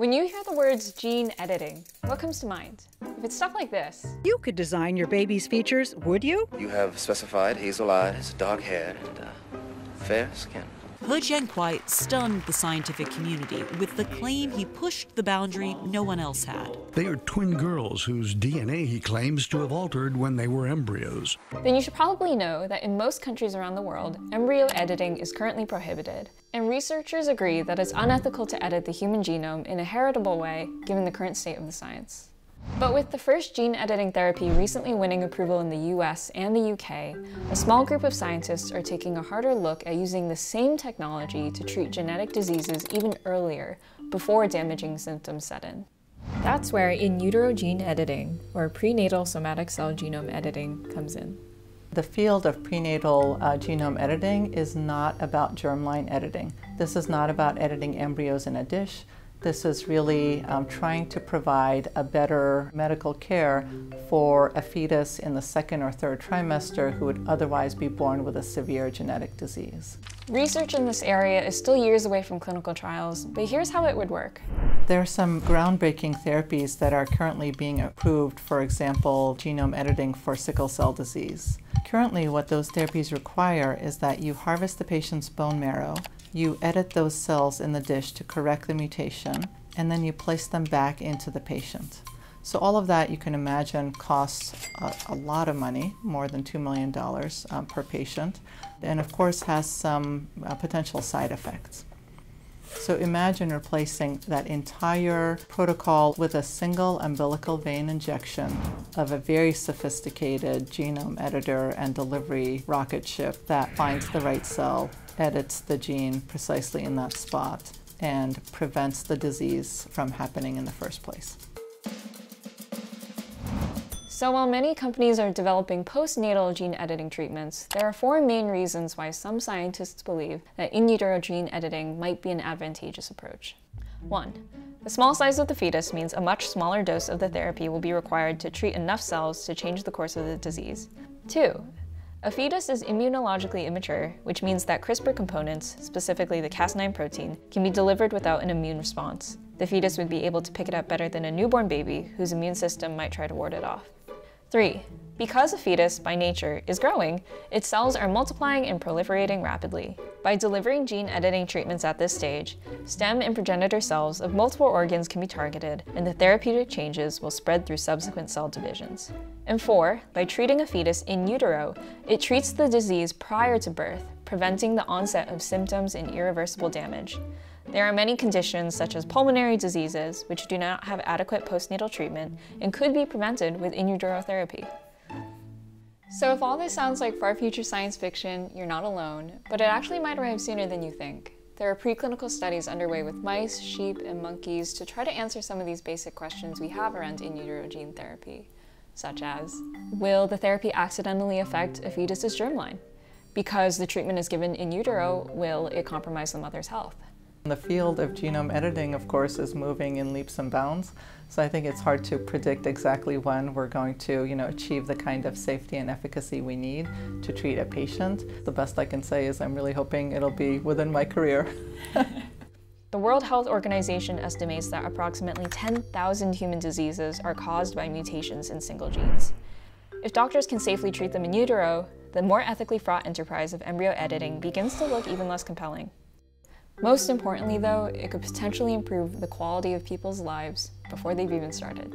When you hear the words gene editing, what comes to mind? If it's stuff like this. You could design your baby's features, would you? You have specified hazel eyes, dark hair, and uh, fair skin. He Jiankui stunned the scientific community with the claim he pushed the boundary no one else had. They are twin girls whose DNA he claims to have altered when they were embryos. Then you should probably know that in most countries around the world, embryo editing is currently prohibited. And researchers agree that it's unethical to edit the human genome in a heritable way given the current state of the science. But with the first gene editing therapy recently winning approval in the US and the UK, a small group of scientists are taking a harder look at using the same technology to treat genetic diseases even earlier, before damaging symptoms set in. That's where in utero gene editing, or prenatal somatic cell genome editing, comes in. The field of prenatal uh, genome editing is not about germline editing. This is not about editing embryos in a dish. This is really um, trying to provide a better medical care for a fetus in the second or third trimester who would otherwise be born with a severe genetic disease. Research in this area is still years away from clinical trials, but here's how it would work. There are some groundbreaking therapies that are currently being approved, for example, genome editing for sickle cell disease. Currently, what those therapies require is that you harvest the patient's bone marrow, you edit those cells in the dish to correct the mutation, and then you place them back into the patient. So all of that you can imagine costs a, a lot of money, more than $2 million um, per patient, and of course has some uh, potential side effects. So imagine replacing that entire protocol with a single umbilical vein injection of a very sophisticated genome editor and delivery rocket ship that finds the right cell edits the gene precisely in that spot and prevents the disease from happening in the first place. So while many companies are developing postnatal gene editing treatments, there are four main reasons why some scientists believe that in utero gene editing might be an advantageous approach. 1. The small size of the fetus means a much smaller dose of the therapy will be required to treat enough cells to change the course of the disease. 2. A fetus is immunologically immature, which means that CRISPR components, specifically the Cas9 protein, can be delivered without an immune response. The fetus would be able to pick it up better than a newborn baby, whose immune system might try to ward it off. 3. Because a fetus, by nature, is growing, its cells are multiplying and proliferating rapidly. By delivering gene editing treatments at this stage, stem and progenitor cells of multiple organs can be targeted, and the therapeutic changes will spread through subsequent cell divisions. And 4. By treating a fetus in utero, it treats the disease prior to birth, preventing the onset of symptoms and irreversible damage. There are many conditions such as pulmonary diseases which do not have adequate postnatal treatment and could be prevented with in utero therapy. So if all this sounds like far future science fiction, you're not alone, but it actually might arrive sooner than you think. There are preclinical studies underway with mice, sheep, and monkeys to try to answer some of these basic questions we have around in utero gene therapy, such as Will the therapy accidentally affect a fetus's germline? Because the treatment is given in utero, will it compromise the mother's health? The field of genome editing, of course, is moving in leaps and bounds. So I think it's hard to predict exactly when we're going to, you know, achieve the kind of safety and efficacy we need to treat a patient. The best I can say is I'm really hoping it'll be within my career. the World Health Organization estimates that approximately 10,000 human diseases are caused by mutations in single genes. If doctors can safely treat them in utero, the more ethically fraught enterprise of embryo editing begins to look even less compelling. Most importantly though, it could potentially improve the quality of people's lives before they've even started.